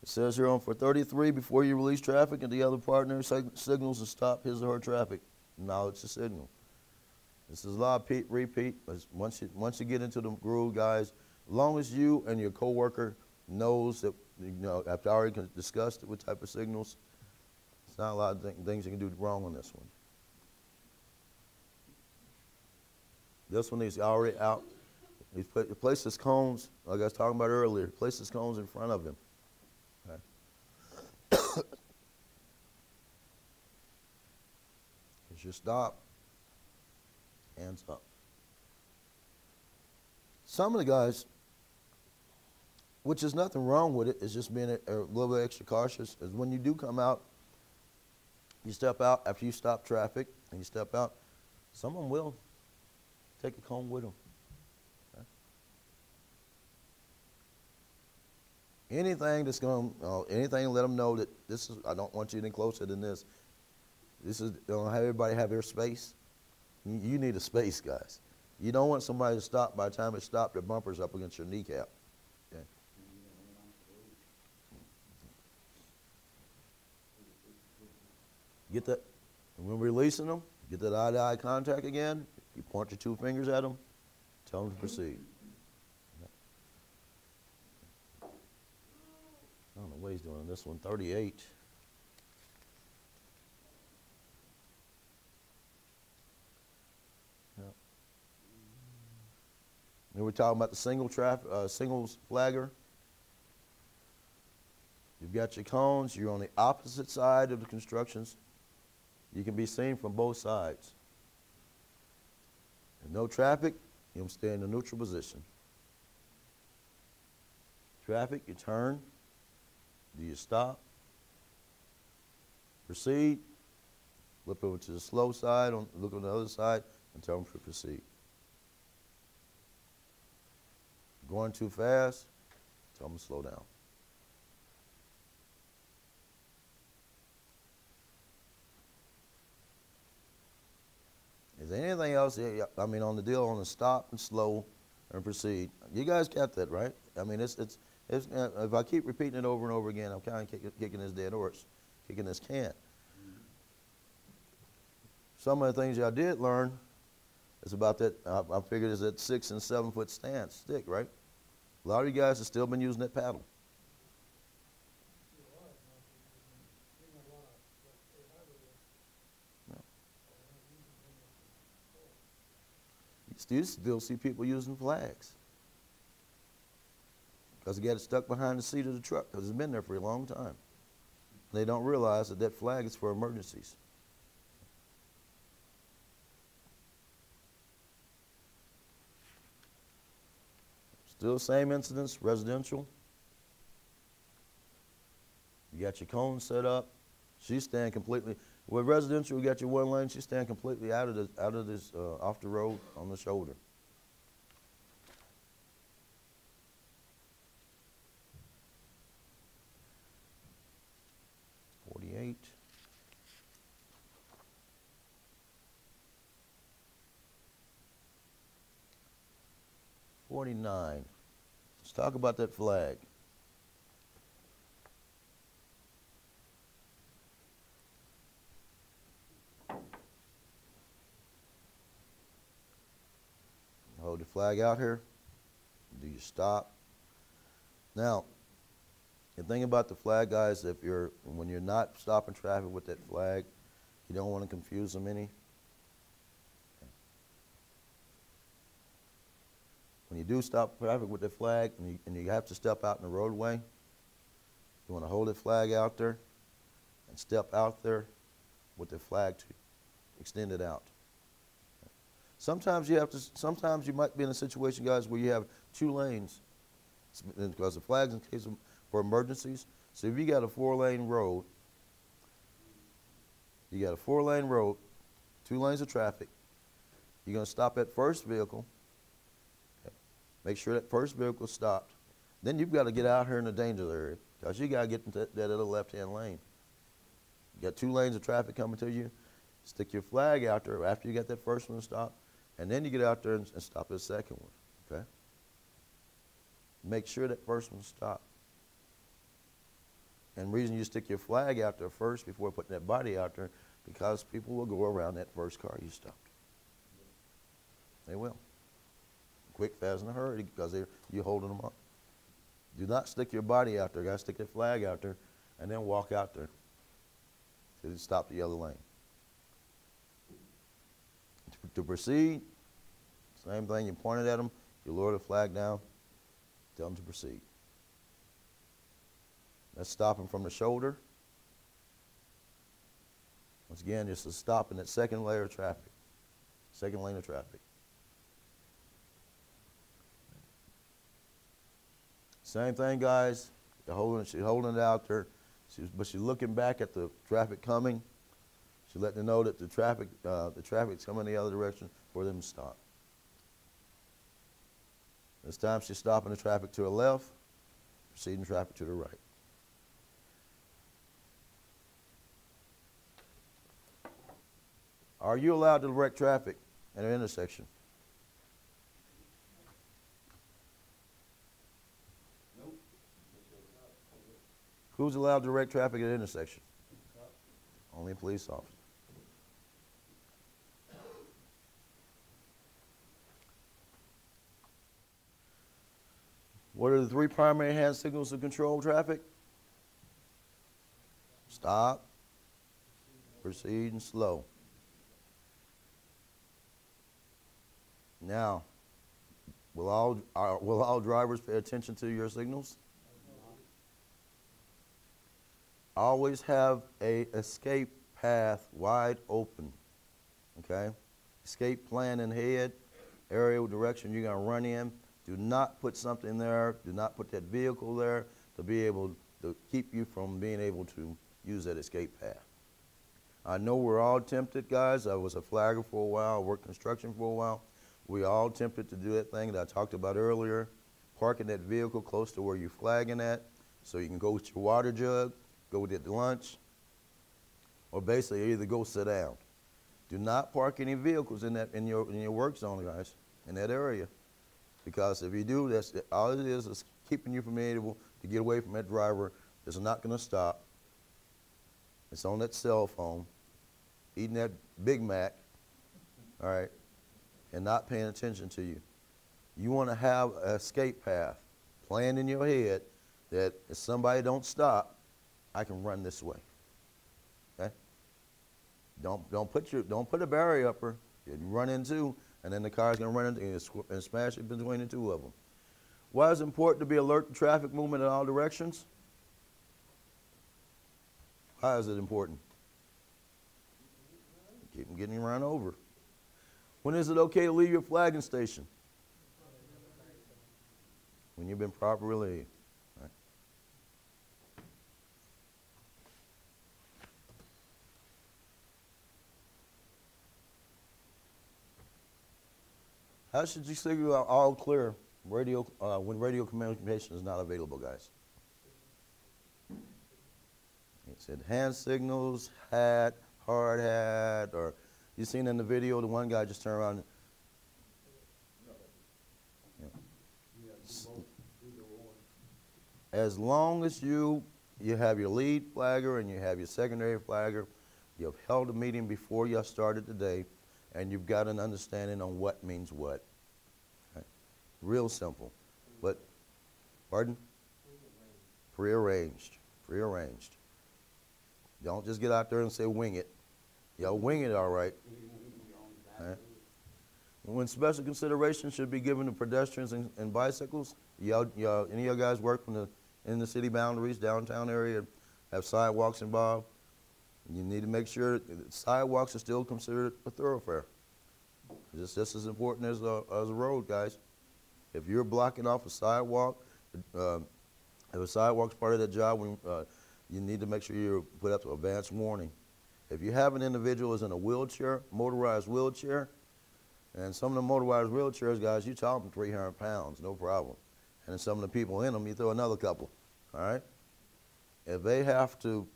It says here on for 33, before you release traffic and the other partner sig- signals to stop his or her traffic, Now it's the signal. This is a lot of pe- repeat, but once you, once you get into the groove, guys, as long as you and your coworker knows that, you know, after I already discussed it, what type of signals, not a lot of thi- things you can do wrong on this one. This one he's already out. He's put, he placed his cones, like I was talking about earlier, he placed his cones in front of him. Okay. It It's your stop. Hands up. Some of the guys, which is nothing wrong with it, is just being a, a little bit extra cautious. Is when you do come out, you step out after you stop traffic and you step out. someone will take a cone with them. Anything that's going, uh, to anything let them know that this is. I don't want you any closer than this. This is. Don't have everybody have their space. You, you need a space, guys. You don't want somebody to stop by the time it stopped, their bumper's up against your kneecap. Get that, and when releasing them, get that eye to eye contact again. You point your two fingers at them, tell them to proceed. I don't know what he's doing on this one, 38. Yep. Then we're talking about the single traffic, uh, singles flagger. You've got your cones, you're on the opposite side of the constructions. You can be seen from both sides. If no traffic, you stay in the neutral position. Traffic, you turn. Do you stop? Proceed. Flip over to the slow side, on, look on the other side, and tell them to proceed. Going too fast, tell them to slow down. Is there anything else? I mean, on the deal, on the stop and slow and proceed. You guys got that, right? I mean, it's it's, it's uh, if I keep repeating it over and over again, I'm kind of kick, kicking this dead horse, kicking this can. Some of the things I did learn is about that. I, I figured is that six and seven foot stance stick, right? A lot of you guys have still been using that paddle. Still, still see people using flags. Because they got it stuck behind the seat of the truck because it's been there for a long time. They don't realize that that flag is for emergencies. Still same incidents, residential. You got your cone set up. She's staying completely. With residential, you got your one lane. She's staying completely out of the out of this uh, off the road on the shoulder. Forty-eight. Forty-nine. Let's talk about that flag. Flag out here. Do you stop? Now, the thing about the flag, guys, if you're when you're not stopping traffic with that flag, you don't want to confuse them any. When you do stop traffic with the flag and you, and you have to step out in the roadway, you want to hold the flag out there and step out there with the flag to extend it out. Sometimes you have to. Sometimes you might be in a situation, guys, where you have two lanes, because the flags in case of, for emergencies. So if you got a four-lane road, you got a four-lane road, two lanes of traffic. You're gonna stop that first vehicle. Okay. Make sure that first vehicle stopped. Then you've got to get out here in the danger area, because you got to get into that, that other left-hand lane. You got two lanes of traffic coming to you. Stick your flag out there after you got that first one stopped. And then you get out there and, and stop the second one, okay? Make sure that first one stops. And reason you stick your flag out there first before putting that body out there, because people will go around that first car you stopped. They will. Quick, fast, in a hurry, because you're holding them up. Do not stick your body out there, Gotta Stick that flag out there, and then walk out there you stop the other lane to proceed, same thing, you point it at them, you lower the flag down, tell them to proceed. Let's stop them from the shoulder. Once again, it's a stop in that second layer of traffic, second lane of traffic. Same thing, guys. You're holding, she's holding it out there, she's, but she's looking back at the traffic coming. She's let them know that the traffic, uh, the traffic's coming the other direction for them to stop. This time she's stopping the traffic to the left, proceeding traffic to the right. Are you allowed to direct traffic at an intersection? Nope. Who's allowed to direct traffic at an intersection? Only a police officer. What are the three primary hand signals to control traffic? Stop, proceed, and slow. Now, will all, are, will all drivers pay attention to your signals? Always have a escape path wide open. Okay? Escape plan in head, area direction you're gonna run in. Do not put something there. Do not put that vehicle there to be able to keep you from being able to use that escape path. I know we're all tempted, guys. I was a flagger for a while, I worked construction for a while. We all tempted to do that thing that I talked about earlier, parking that vehicle close to where you're flagging at, so you can go with your water jug, go get lunch, or basically either go sit down. Do not park any vehicles in that in your in your work zone, guys, in that area, because if you do, that's all it is is keeping you from being able to get away from that driver that's not going to stop. It's on that cell phone, eating that Big Mac, all right, and not paying attention to you. You want to have an escape path planned in your head that if somebody don't stop, I can run this way. Okay? Don't don't put your don't put a barrier up her. You run into, and then the car's gonna run into and, and smash it between the two of them. Why is it important to be alert to traffic movement in all directions? Why is it important? Keep them getting run over. When is it okay to leave your flagging station? When you've been properly How should you signal out all clear radio uh, when radio communication is not available, guys? It said hand signals, hat, hard hat, or you seen in the video the one guy just turned around. As long as you you have your lead flagger and you have your secondary flagger, you've held a meeting before you started today, and you've got an understanding on what means what. Real simple. But, pardon? Prearranged. Prearranged. Don't just get out there and say wing it. Y'all wing it all right. When special consideration should be given to pedestrians and, and bicycles, y'all, y'all, any of you guys work in the, in the city boundaries, downtown area, have sidewalks involved, you need to make sure that sidewalks are still considered a thoroughfare. It's just as important as a, as a road, guys. If you're blocking off a sidewalk, uh, if a sidewalk's part of that job, when, uh, you need to make sure you put up advance warning. If you have an individual who's in a wheelchair, motorized wheelchair, and some of the motorized wheelchairs, guys, you talk them 300 pounds, no problem. And some of the people in them, you throw another couple, all right? If they have to,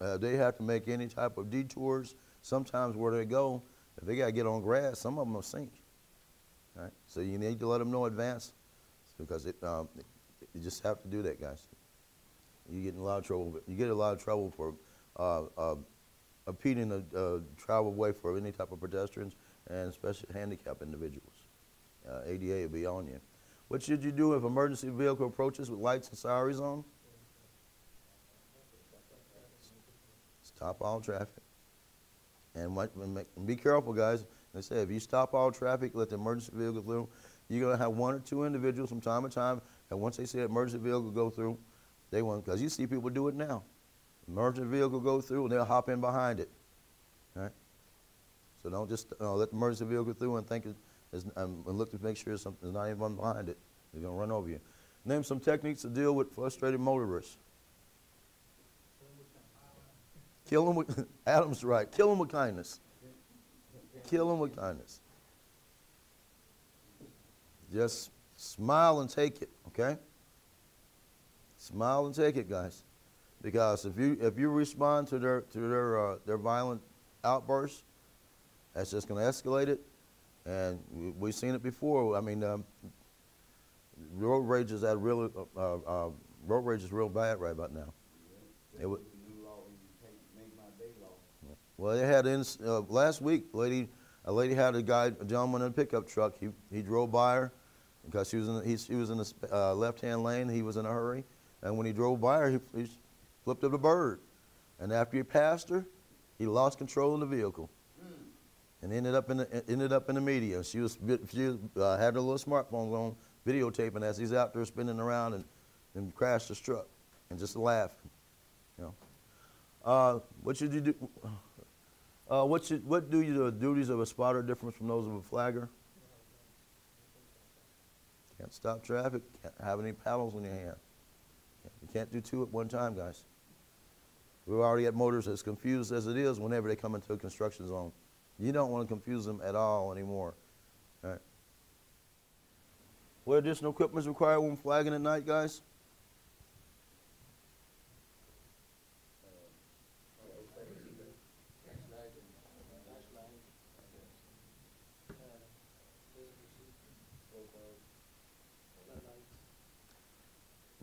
uh, they have to make any type of detours, sometimes where they go, if they got to get on grass, some of them will sink. Right? So you need to let them know advance because it, um, you just have to do that, guys. You get in a lot of trouble. You get a lot of trouble for uh, uh, impeding the uh, travel way for any type of pedestrians and especially handicapped individuals. Uh, ADA will be on you. What should you do if emergency vehicle approaches with lights and sirens on? Stop all traffic. And make- and be careful, guys. They say if you stop all traffic, let the emergency vehicle through, you're going to have one or two individuals from time to time, and once they see an emergency vehicle go through, they want, because you see people do it now. Emergency vehicle go through, and they'll hop in behind it. Right? So don't just, uh, let the emergency vehicle through and think it is, um, and look to make sure something's not anyone behind it. They're gonna run over you. Name some techniques to deal with frustrated motorists. Kill them with, Adam's right, kill them with kindness. Kill them with kindness. Just smile and take it, okay? Smile and take it, guys. Because if you if you respond to their to their uh, their violent outbursts, that's just going to escalate it. And we, we've seen it before. I mean, um, road rage is at really uh, uh, road rage is real bad right about now. It wa- The new law, you take, make my day law. Well, they had in uh, last week. Lady, a lady had a guy, a gentleman in a pickup truck. He he drove by her because she was in the, he, she was in the uh, left-hand lane. He was in a hurry, and when he drove by her, he, he flipped up the bird. And after he passed her, he lost control of the vehicle, and ended up in the ended up in the media. She was she uh, had her little smartphone on, videotaping as he's out there spinning around and and crashed his truck, and just laughing, you know. Uh, what should you do? Uh, what what do you, the duties of a spotter different from those of a flagger? Can't stop traffic, can't have any paddles in your hand. You can't do two at one time, guys. We're already at motors as confused as it is whenever they come into a construction zone. You don't want to confuse them at all anymore. All right. What additional equipment is required when flagging at night, guys?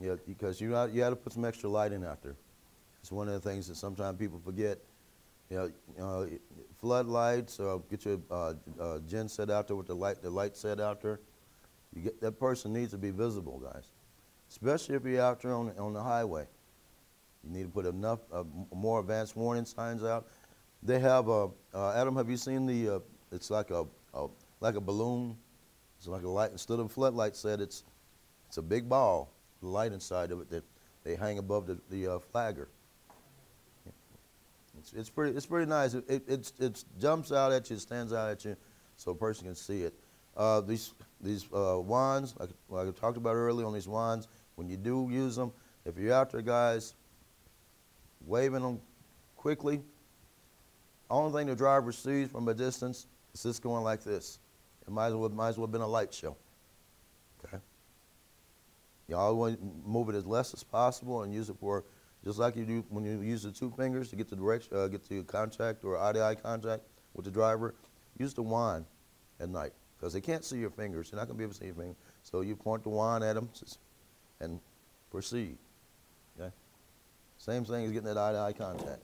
Yeah, because you got, you got to put some extra lighting out there. It's one of the things that sometimes people forget. You know, you know floodlights, or get your uh, uh, gen set out there with the light, the light set out there. You get that person needs to be visible, guys. Especially if you're out there on, on the highway. You need to put enough uh, more advanced warning signs out. They have a uh, Adam. Have you seen the? Uh, it's like a, a like a balloon. It's like a light. Instead of a floodlight set, it's it's a big ball, a light inside of it that they hang above the, the uh, flagger. It's, it's pretty. It's pretty nice. It, it it's, it's jumps out at you, stands out at you, so a person can see it. Uh, these these uh, wands, like, like I talked about earlier on these wands, when you do use them, if you're out there, guys, waving them quickly. Only thing the driver sees from a distance is this going like this. It might as well might as well have been a light show. Okay. You always want to move it as less as possible and use it for just like you do when you use the two fingers to get the direction, uh, get the contact or eye to eye contact with the driver. Use the wand at night because they can't see your fingers. They're not going to be able to see your fingers. So you point the wand at them and proceed. Okay. Same thing as getting that eye to eye contact.